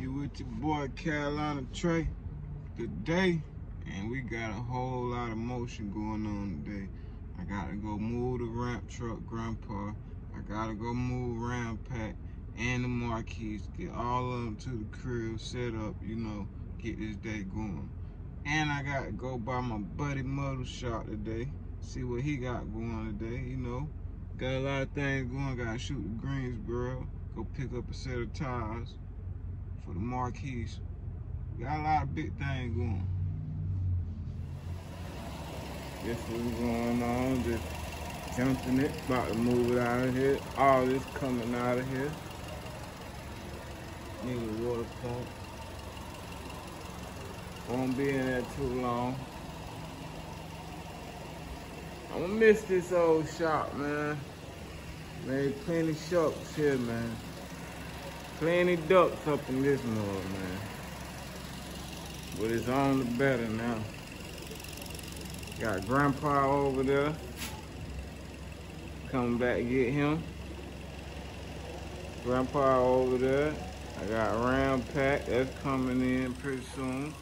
You with your boy Carolina Tray today, and we got a whole lot of motion going on today. I gotta go move the Ram truck, Grandpa. I gotta go move Ram Pack and the Marquis, get all of them to the crib, set up, you know, get this day going. And I gotta go by my buddy Muddle shop today, see what he got going today, you know. Got a lot of things going, gotta shoot the Greensboro, go pick up a set of tires for the Marquis. Got a lot of big things going. This is going on, just jumping it, about to move it out of here. All this coming out of here. Need a water pump. Won't be in there too long. I'm gonna miss this old shop, man. Made plenty shops here, man. Plenty ducks up in this mud, man. But it's on the better now. Got grandpa over there. Coming back to get him. Grandpa over there. I got Round Pack that's coming in pretty soon.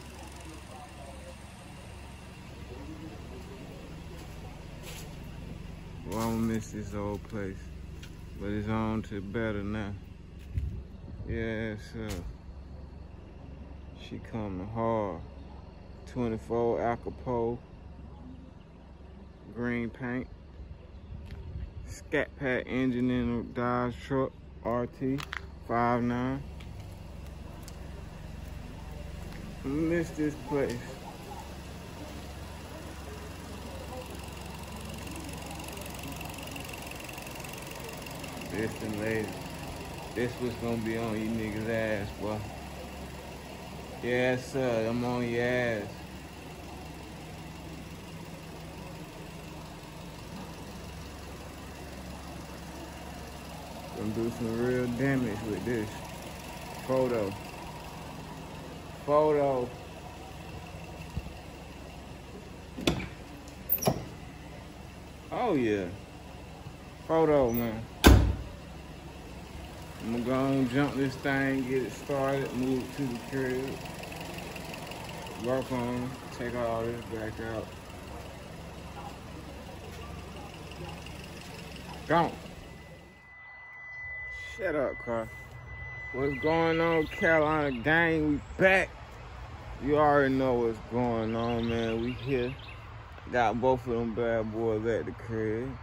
Gonna miss this old place. But it's on to better now. Yes, sir. She coming hard. 24 Acapulco. Green paint. Scat Pack engine in a Dodge truck. RT 59. Miss this place. This and latest. This was gonna be on you niggas' ass, boy. Yes, sir. I'm on your ass. Gonna do some real damage with this. Photo. Photo. Oh yeah. Photo, man. I'm gonna go jump this thing, get it started, move it to the crib, work on, take all this back out. Gone. Shut up, car. What's going on, Carolina gang? We back. You already know what's going on, man. We here. Got both of them bad boys at the crib.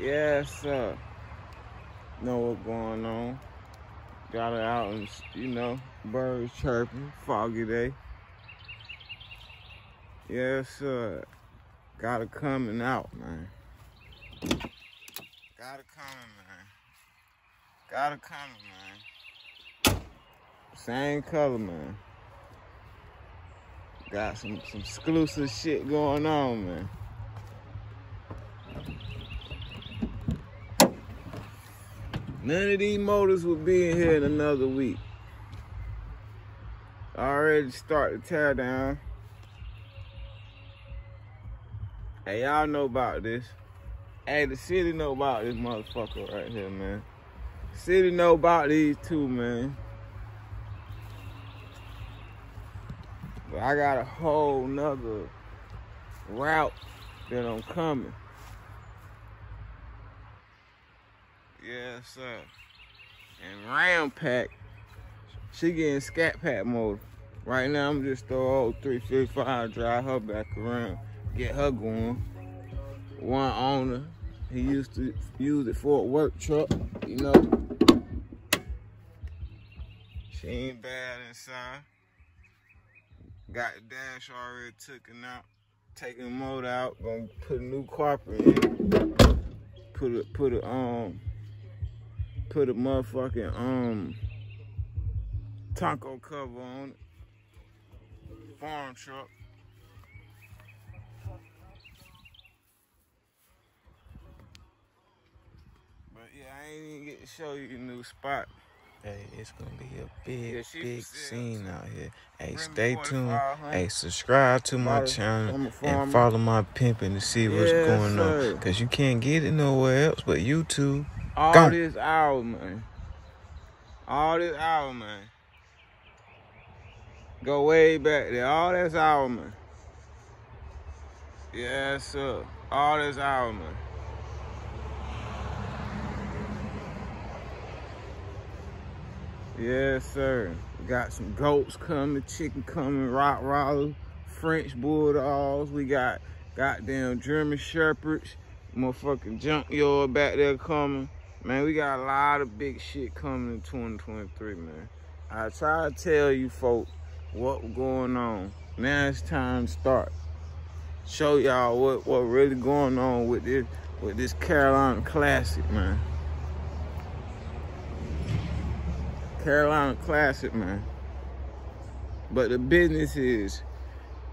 Yes, sir know what's going on. Got it out and, you know, birds chirping, foggy day. Yes, sir. Got it coming out, man. Got it coming, man. Got it coming, man. Same color, man. Got some, some exclusive shit going on, man. None of these motors will be in here in another week. I already start to tear down. Hey, y'all know about this. Hey, the city know about this motherfucker right here, man. City know about these two, man. But I got a whole nother route that I'm coming. Yes, sir. And Ram Pack, she getting Scat Pack mode. Right now, I'm just throw old 355, drive her back around, get her going. One owner, he used to use it for a work truck, you know. She ain't bad inside. Got the dash already taken out. Taking the motor out, gonna put a new carpet in. Put a, put a, um, put a motherfucking um taco cover on it. Farm truck. But yeah, I ain't even get to show you the new spot. Hey, it's gonna be a big, Yeah, big scene out here. Hey, stay tuned. Hey, subscribe to my channel and follow my pimping to see what's Yes, going sir. on. Cause you can't get it nowhere else but YouTube. All Gone. this hour, man. All this hour, man. Go way back there. All that's our man. Yes, sir. All this our man. Yes, sir. We got some goats coming, chicken coming, rock rollers, French bulldogs. We got goddamn German shepherds, motherfucking junkyard back there coming. Man, we got a lot of big shit coming in 2023, man. I try to tell you folks what going on. Now it's time to start. Show y'all what, what really going on with this with this Carolina Classic, man. Carolina Classic, man. But the business is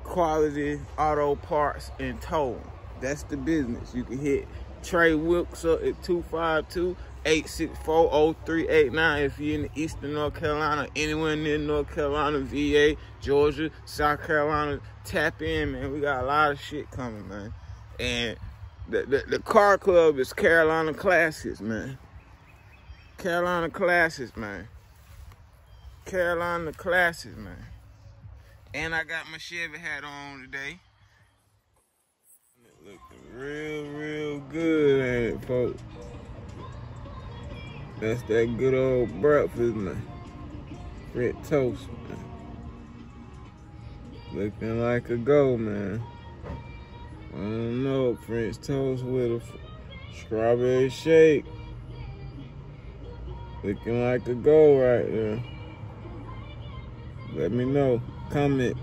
quality auto parts and towing. That's the business. You can hit Trey Wilkes up at 252-864-0389 if you're in the eastern North Carolina, anywhere near North Carolina, VA, Georgia, South Carolina, tap in, man. We got a lot of shit coming, man. And the, the, the car club is Carolina Classics, man. Carolina Classics, man. Carolina Classics, man. And I got my Chevy hat on today. Real, real good, ain't it, folks? That's that good old breakfast, man. Red toast, man. Looking like a go, man. I don't know, French toast with a strawberry shake. Looking like a go right there. Let me know. Comment.